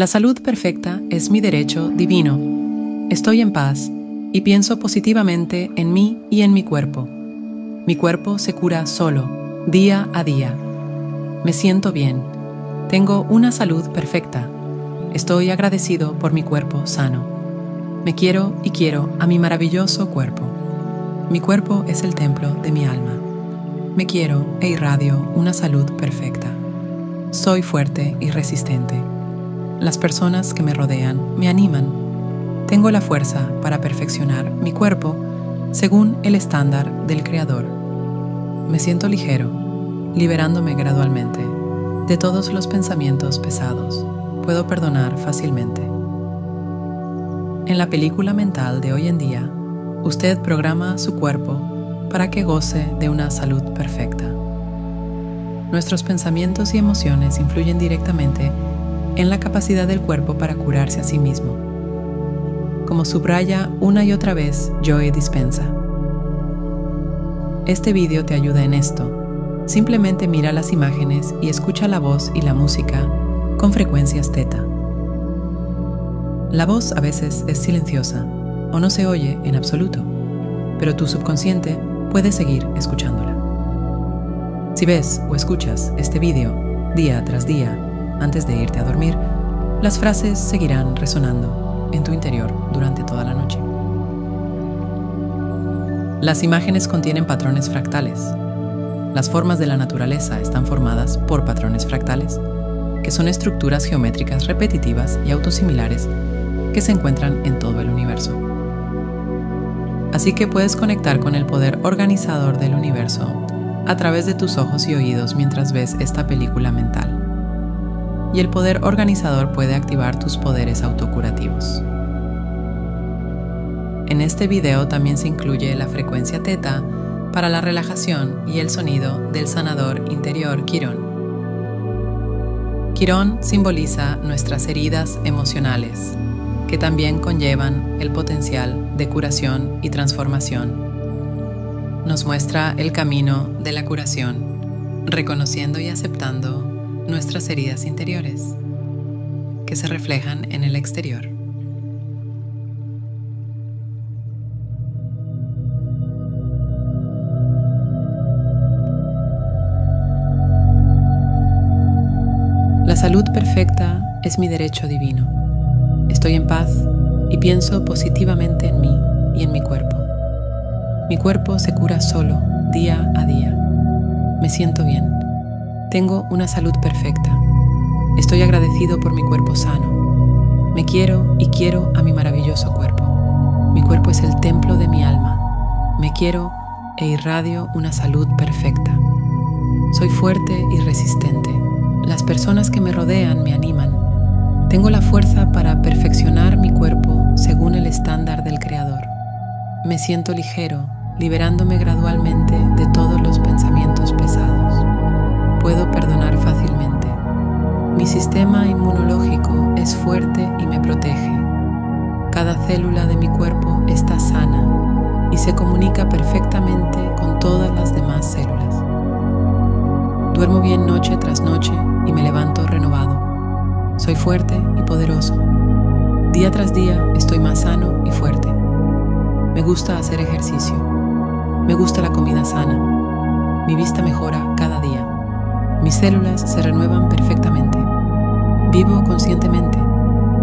La salud perfecta es mi derecho divino. Estoy en paz y pienso positivamente en mí y en mi cuerpo. Mi cuerpo se cura solo, día a día. Me siento bien. Tengo una salud perfecta. Estoy agradecido por mi cuerpo sano. Me quiero y quiero a mi maravilloso cuerpo. Mi cuerpo es el templo de mi alma. Me quiero e irradio una salud perfecta. Soy fuerte y resistente. Las personas que me rodean me animan. Tengo la fuerza para perfeccionar mi cuerpo según el estándar del Creador. Me siento ligero, liberándome gradualmente de todos los pensamientos pesados. Puedo perdonar fácilmente. En la película mental de hoy en día, usted programa su cuerpo para que goce de una salud perfecta. Nuestros pensamientos y emociones influyen directamente en la capacidad del cuerpo para curarse a sí mismo. Como subraya una y otra vez Joy Dispensa. Este video te ayuda en esto. Simplemente mira las imágenes y escucha la voz y la música con frecuencias teta. La voz a veces es silenciosa o no se oye en absoluto, pero tu subconsciente puede seguir escuchándola. Si ves o escuchas este video día tras día antes de irte a dormir, las frases seguirán resonando en tu interior durante toda la noche. Las imágenes contienen patrones fractales. Las formas de la naturaleza están formadas por patrones fractales, que son estructuras geométricas repetitivas y autosimilares que se encuentran en todo el universo. Así que puedes conectar con el poder organizador del universo a través de tus ojos y oídos mientras ves esta película mental y el poder organizador puede activar tus poderes autocurativos. En este video también se incluye la frecuencia teta para la relajación y el sonido del sanador interior Quirón. Quirón simboliza nuestras heridas emocionales, que también conllevan el potencial de curación y transformación. Nos muestra el camino de la curación, reconociendo y aceptando nuestras heridas interiores, que se reflejan en el exterior. La salud perfecta es mi derecho divino. Estoy en paz y pienso positivamente en mí y en mi cuerpo. Mi cuerpo se cura solo, día a día. Me siento bien. Tengo una salud perfecta. Estoy agradecido por mi cuerpo sano. Me quiero y quiero a mi maravilloso cuerpo. Mi cuerpo es el templo de mi alma. Me quiero e irradio una salud perfecta. Soy fuerte y resistente. Las personas que me rodean me animan. Tengo la fuerza para perfeccionar mi cuerpo según el estándar del Creador. Me siento ligero, liberándome gradualmente de pesados puedo perdonar fácilmente. Mi sistema inmunológico es fuerte y me protege. Cada célula de mi cuerpo está sana y se comunica perfectamente con todas las demás células. Duermo bien noche tras noche y me levanto renovado. Soy fuerte y poderoso. Día tras día estoy más sano y fuerte. Me gusta hacer ejercicio. Me gusta la comida sana. Mi vista mejora cada día. Mis células se renuevan perfectamente. Vivo conscientemente,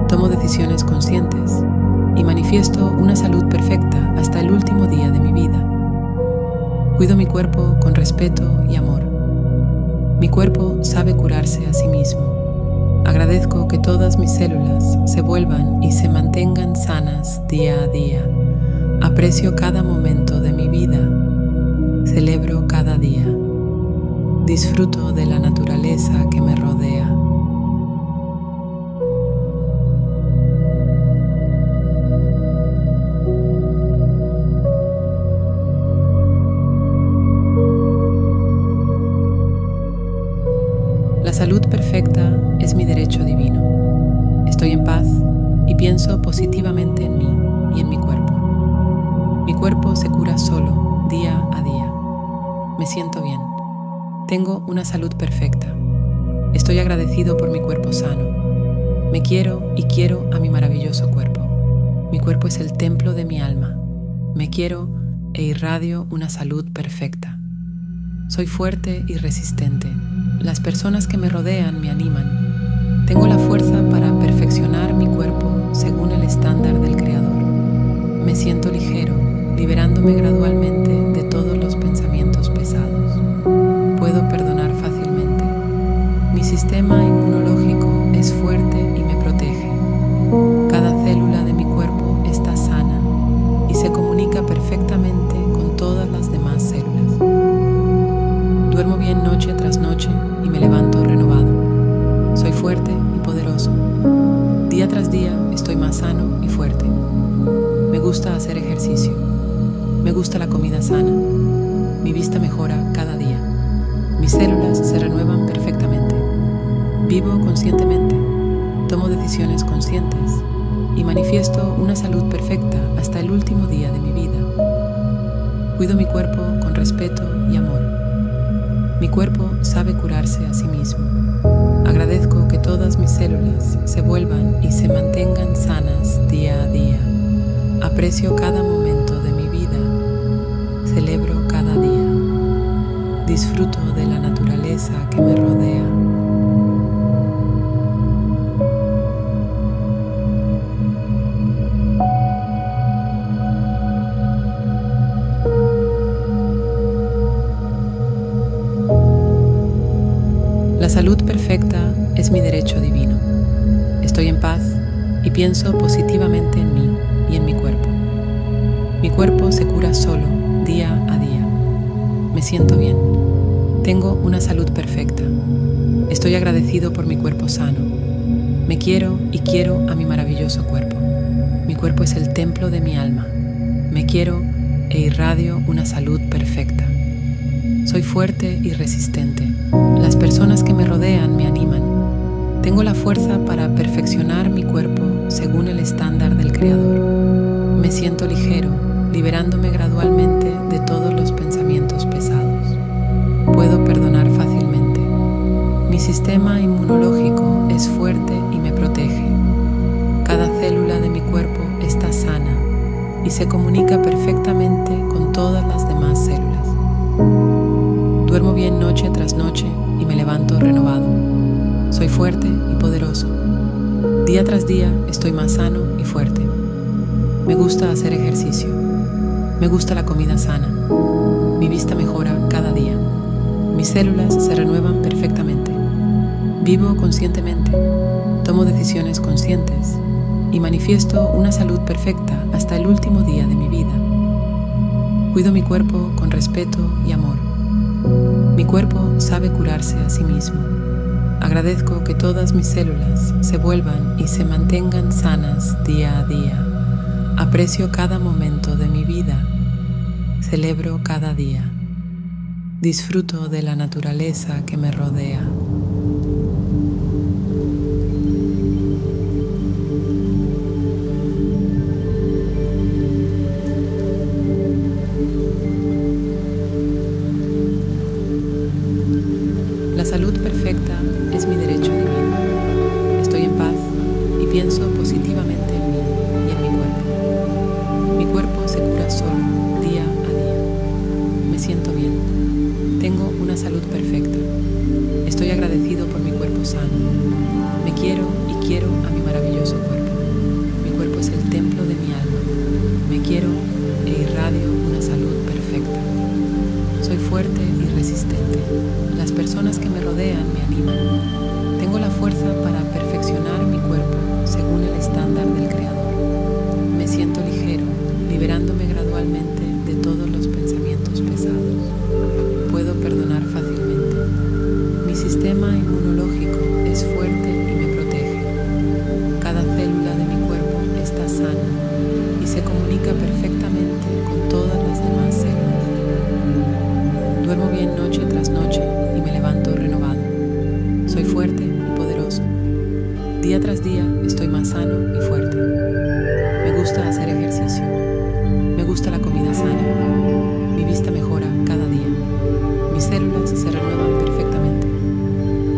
tomo decisiones conscientes y manifiesto una salud perfecta hasta el último día de mi vida. Cuido mi cuerpo con respeto y amor. Mi cuerpo sabe curarse a sí mismo. Agradezco que todas mis células se vuelvan y se mantengan sanas día a día. Aprecio cada momento de mi vida. Celebro cada día. Disfruto de la naturaleza que me rodea. Por mi cuerpo sano. Me quiero y quiero a mi maravilloso cuerpo. Mi cuerpo es el templo de mi alma. Me quiero e irradio una salud perfecta. Soy fuerte y resistente. Las personas que me rodean me animan. Tengo la fuerza para perfeccionar mi cuerpo según el estándar del Creador. Me siento ligero, liberándome gradualmente de todos Vivo conscientemente. Tomo decisiones conscientes y manifiesto una salud perfecta hasta el último día de mi vida. Cuido mi cuerpo con respeto y amor. Mi cuerpo sabe curarse a sí mismo. Agradezco que todas mis células se vuelvan y se mantengan sanas día a día. Aprecio cada momento de mi vida. Celebro cada día. Disfruto de la naturaleza que me rodea. Salud perfecta es mi derecho divino. Estoy en paz y pienso positivamente en mí y en mi cuerpo. Mi cuerpo se cura solo, día a día. Me siento bien. Tengo una salud perfecta. Estoy agradecido por mi cuerpo sano. Me quiero y quiero a mi maravilloso cuerpo. Mi cuerpo es el templo de mi alma. Me quiero e irradio una salud perfecta. Soy fuerte y resistente. Las personas que me rodean me animan. Tengo la fuerza para perfeccionar mi cuerpo según el estándar del Creador. Me siento ligero, liberándome gradualmente de todos los pensamientos pesados. Puedo perdonar fácilmente. Mi sistema inmunológico es fuerte y me protege. Cada célula de mi cuerpo está sana y se comunica perfectamente con todas las demás células. Duermo bien noche tras noche y me levanto renovado. Soy fuerte y poderoso. Día tras día estoy más sano y fuerte. Me gusta hacer ejercicio. Me gusta la comida sana. Mi vista mejora cada día. Mis células se renuevan perfectamente. Vivo conscientemente. Tomo decisiones conscientes y manifiesto una salud perfecta hasta el último día de mi vida. Cuido mi cuerpo con respeto y amor. Mi cuerpo sabe curarse a sí mismo. Agradezco que todas mis células se vuelvan y se mantengan sanas día a día. Aprecio cada momento de mi vida. Celebro cada día. Disfruto de la naturaleza que me rodea. Agradecido por mi cuerpo sano. Me quiero y quiero a mi maravilloso cuerpo. Mi cuerpo es el templo de mi alma. Me quiero e irradio una salud perfecta. Soy fuerte y resistente. Las personas que me rodean me animan.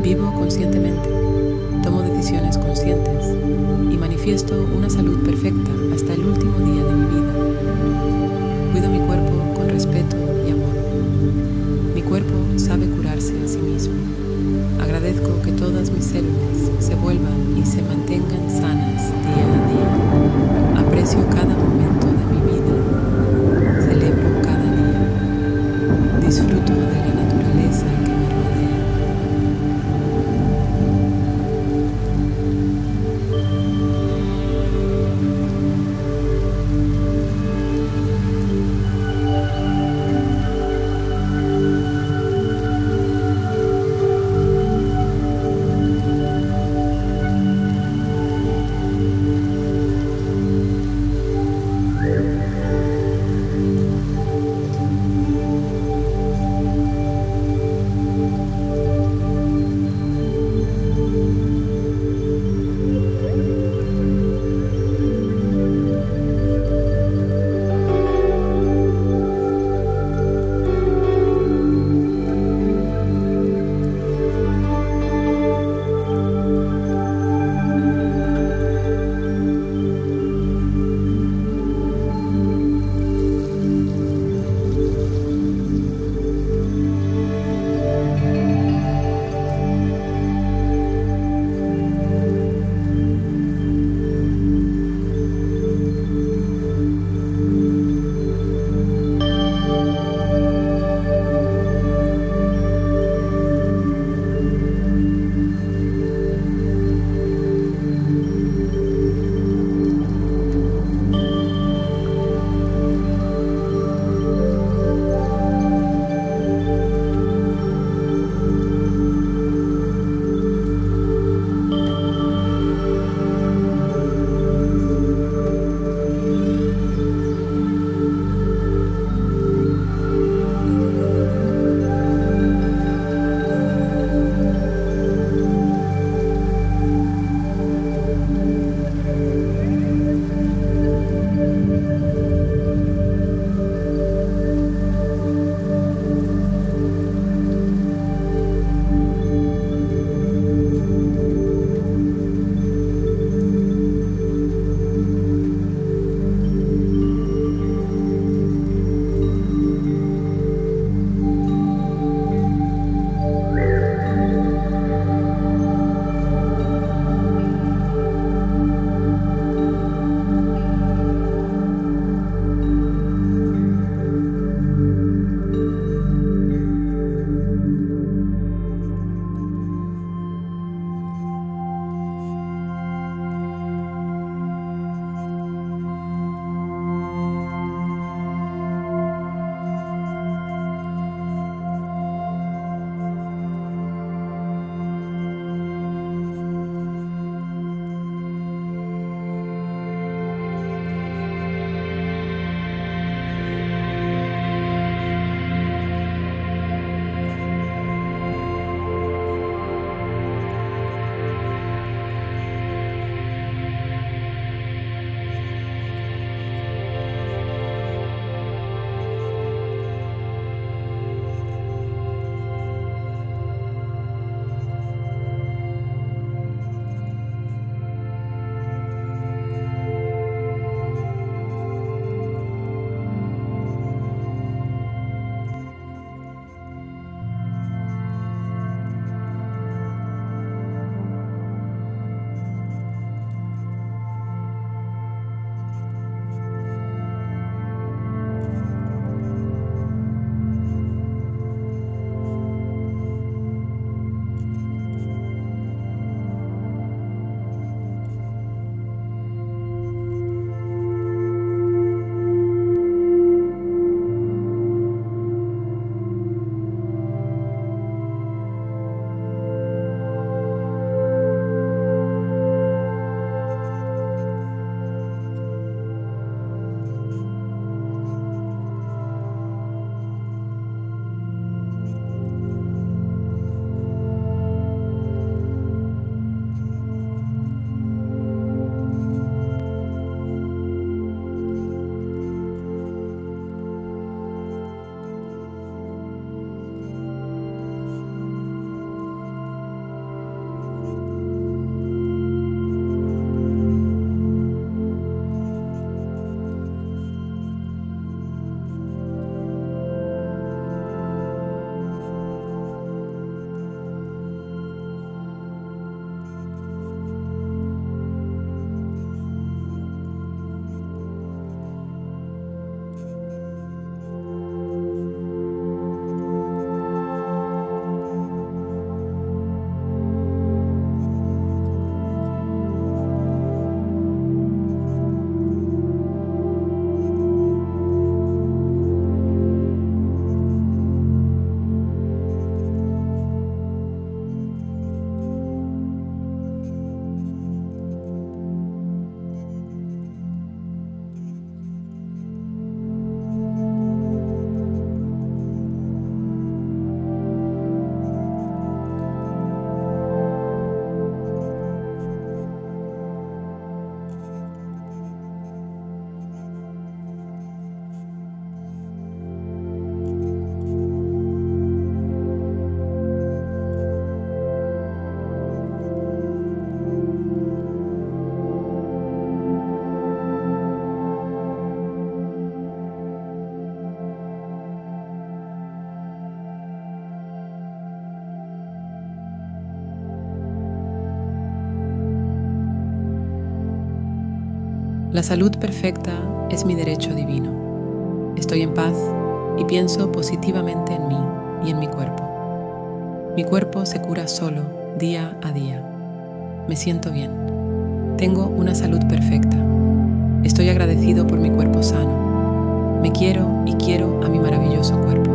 Vivo conscientemente. tomo decisiones conscientes y manifiesto una salud perfecta hasta el último día de mi vida. Cuido mi cuerpo con respeto y amor. Mi cuerpo sabe curarse a sí mismo. Agradezco que todas mis células se vuelvan y se mantengan sanas día a día. Aprecio cada La salud perfecta es mi derecho divino. Estoy en paz y pienso positivamente en mí y en mi cuerpo. Mi cuerpo se cura solo día a día. Me siento bien. Tengo una salud perfecta. Estoy agradecido por mi cuerpo sano. Me quiero y quiero a mi maravilloso cuerpo.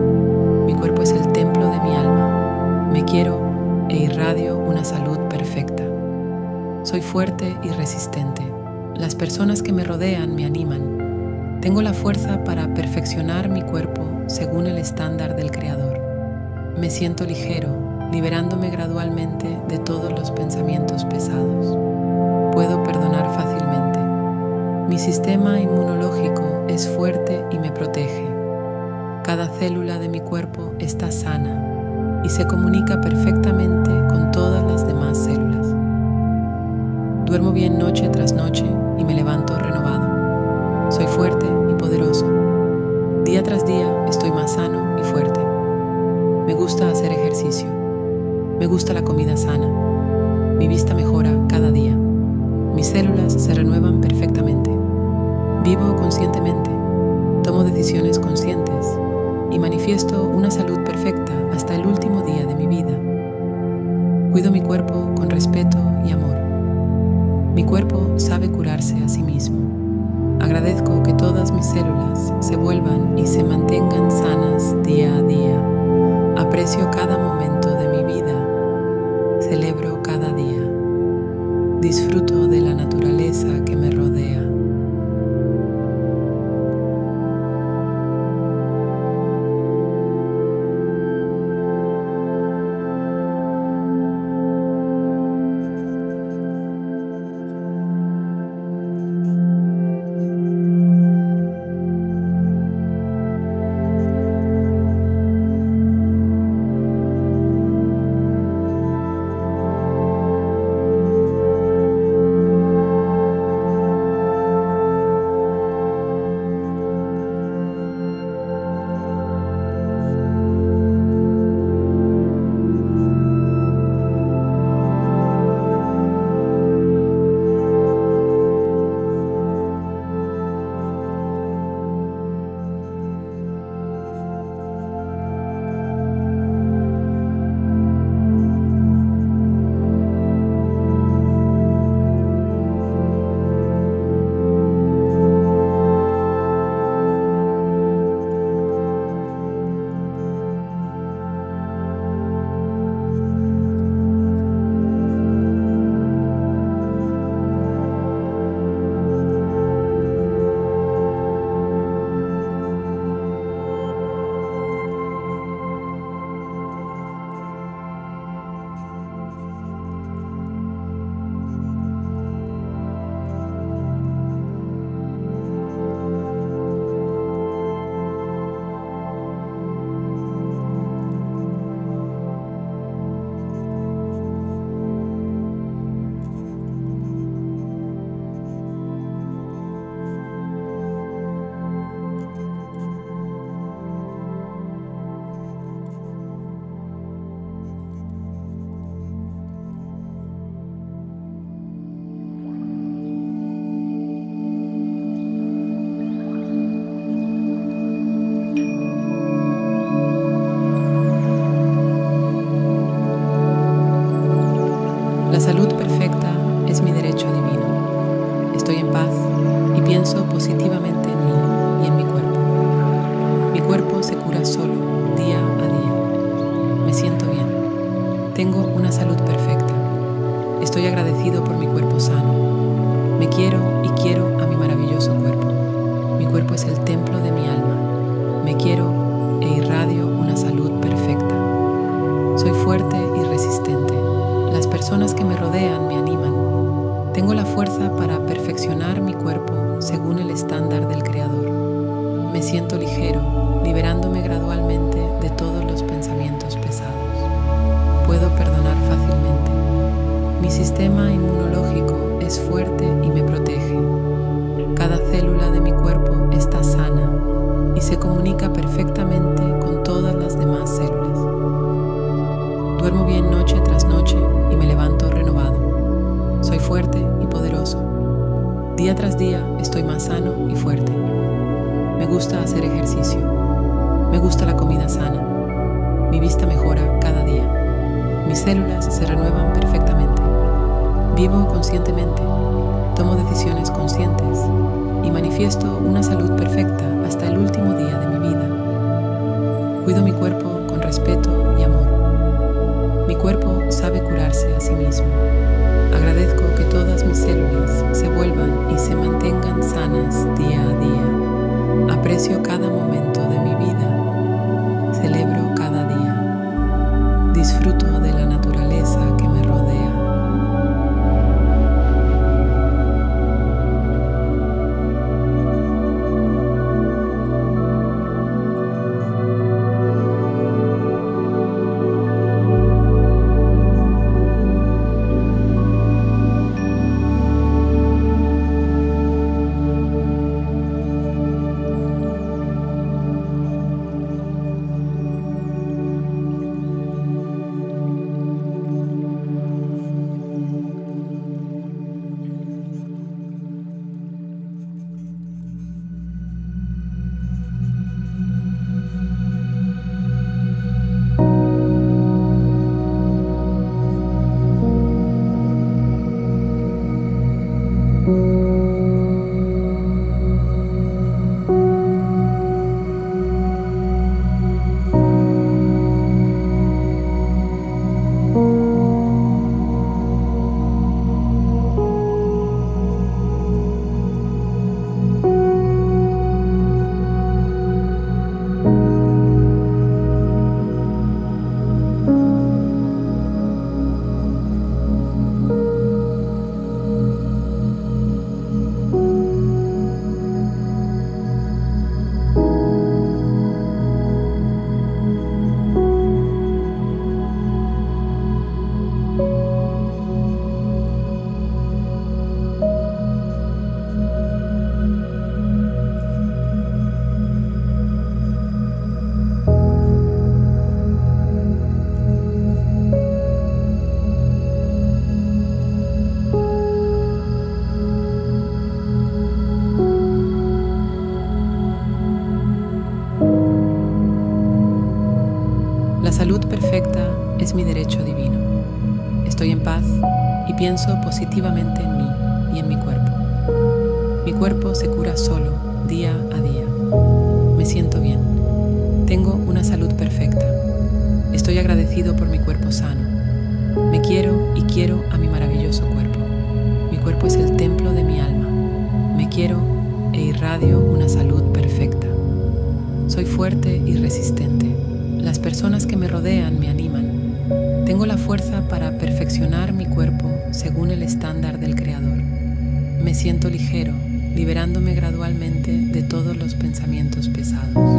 Mi cuerpo es el templo de mi alma. Me quiero e irradio una salud perfecta. Soy fuerte y resistente. Las personas que me rodean me animan. Tengo la fuerza para perfeccionar mi cuerpo según el estándar del Creador. Me siento ligero, liberándome gradualmente de todos los pensamientos pesados. Puedo perdonar fácilmente. Mi sistema inmunológico es fuerte y me protege. Cada célula de mi cuerpo está sana y se comunica perfectamente con todas las demás células. Duermo bien noche tras noche y me levanto renovado. Soy fuerte y poderoso. Día tras día estoy más sano y fuerte. Me gusta hacer ejercicio. Me gusta la comida sana. Mi vista mejora cada día. Mis células se renuevan perfectamente. Vivo conscientemente. Tomo decisiones conscientes y manifiesto una salud perfecta hasta el último día de mi vida. Cuido mi cuerpo con respeto y amor. Mi cuerpo sabe curarse a sí mismo. Agradezco que todas mis células se vuelvan y se mantengan sanas día a día. Aprecio cada momento de mi vida. Celebro cada día. Disfruto de Cuido mi cuerpo con respeto y amor. Mi cuerpo sabe curarse a sí mismo. Agradezco que todas mis células se vuelvan y se mantengan sanas día a día. Aprecio cada momento positivamente en mí y en mi cuerpo. Mi cuerpo se cura solo, día a día. Me siento bien. Tengo una salud perfecta. Estoy agradecido por mi cuerpo sano. Me quiero y quiero a mi maravilloso cuerpo. Mi cuerpo es el templo de mi alma. Me quiero e irradio una salud perfecta. Soy fuerte y resistente. Las personas que me rodean me animan. Tengo la fuerza para perfeccionar mi cuerpo según el estándar del Creador. Me siento ligero, liberándome gradualmente de todos los pensamientos pesados.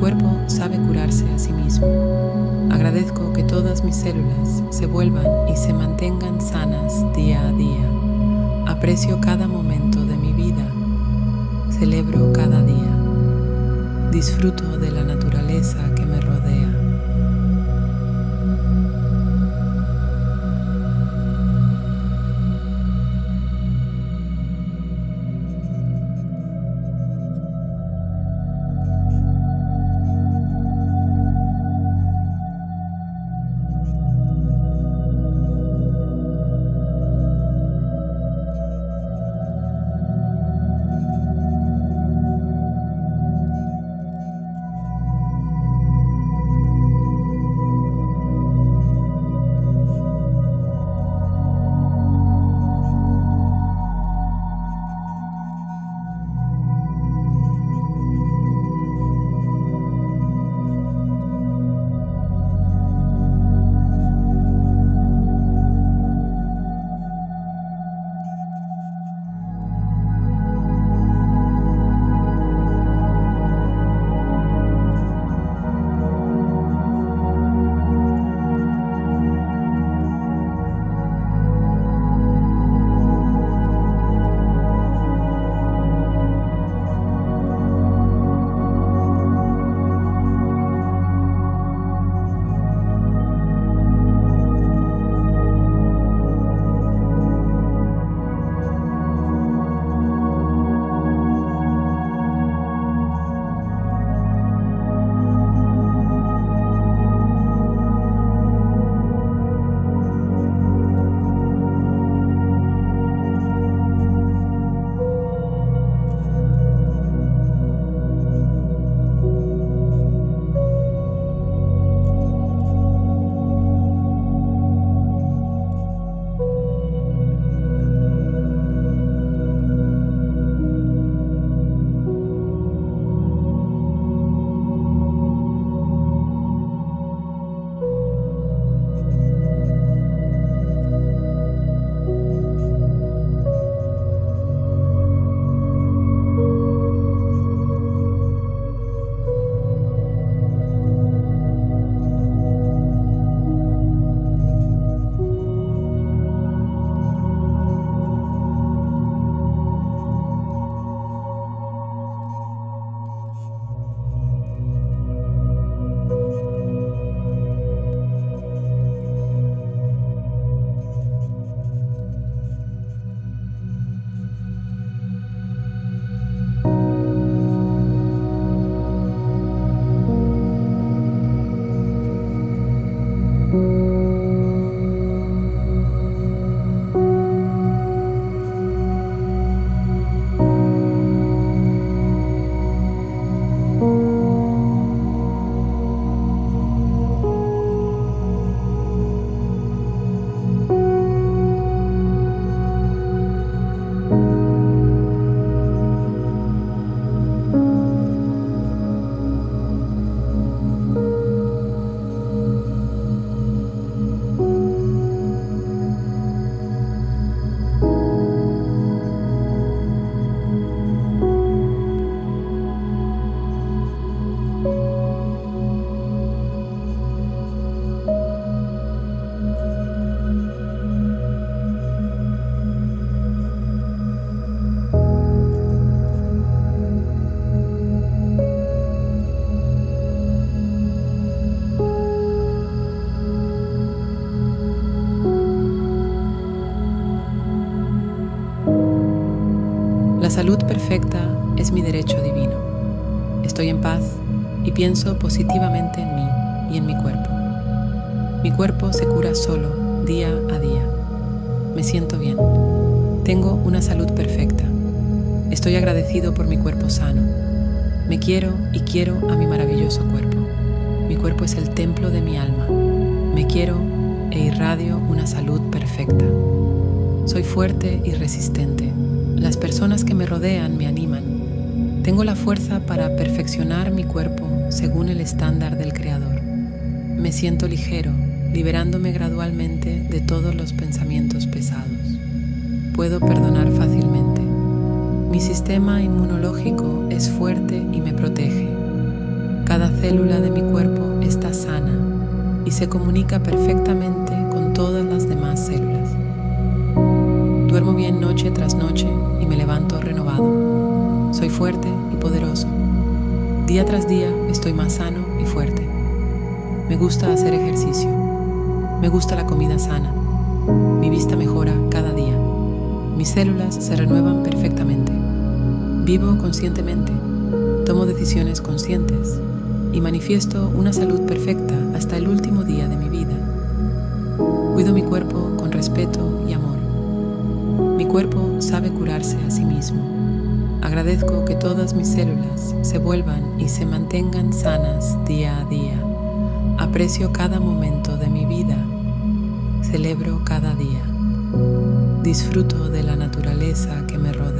Cuerpo sabe curarse a sí mismo. Agradezco que todas mis células se vuelvan y se mantengan sanas día a día. Aprecio cada momento de mi vida. Celebro cada día. Disfruto de la naturaleza salud perfecta es mi derecho divino. Estoy en paz y pienso positivamente en mí y en mi cuerpo. Mi cuerpo se cura solo día a día. Me siento bien. Tengo una salud perfecta. Estoy agradecido por mi cuerpo sano. Me quiero y quiero a mi maravilloso cuerpo. Mi cuerpo es el templo de mi alma. Me quiero e irradio una salud perfecta. Soy fuerte y resistente. Las personas que me rodean me animan. Tengo la fuerza para perfeccionar mi cuerpo según el estándar del Creador. Me siento ligero, liberándome gradualmente de todos los pensamientos pesados. Puedo perdonar fácilmente. Mi sistema inmunológico es fuerte y me protege. Cada célula de mi cuerpo está sana y se comunica perfectamente con todas las demás células. Duermo bien noche tras noche y me levanto renovado. Soy fuerte y poderoso. Día tras día estoy más sano y fuerte. Me gusta hacer ejercicio. Me gusta la comida sana. Mi vista mejora cada día. Mis células se renuevan perfectamente. Vivo conscientemente. Tomo decisiones conscientes y manifiesto una salud perfecta hasta el último día de mi vida. Cuido mi cuerpo con respeto y amor. Cuerpo sabe curarse a sí mismo. Agradezco que todas mis células se vuelvan y se mantengan sanas día a día. Aprecio cada momento de mi vida. Celebro cada día. Disfruto de la naturaleza que me rodea.